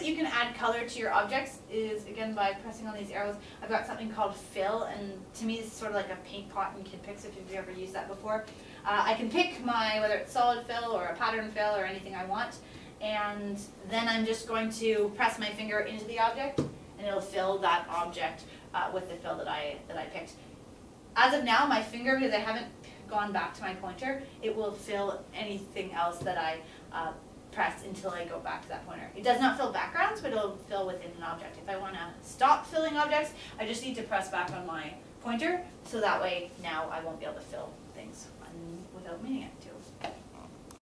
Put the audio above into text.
that you can add color to your objects is, again, by pressing on these arrows. I've got something called fill, and to me it's sort of like a paint pot in Kid Pix if you've ever used that before. Uh, I can pick my, whether it's solid fill or a pattern fill or anything I want, and then I'm just going to press my finger into the object, and it'll fill that object uh, with the fill that I, that I picked. As of now, my finger, because I haven't gone back to my pointer, it will fill anything else that I uh, press until I go back to that pointer. It does not fill backgrounds, but it'll fill within an object. If I want to stop filling objects, I just need to press back on my pointer, so that way now I won't be able to fill things without.